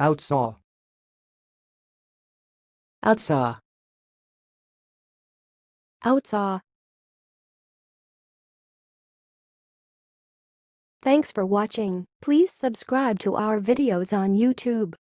Outsaw. Outsaw. Outsaw. Thanks for watching. Please subscribe to our videos on YouTube.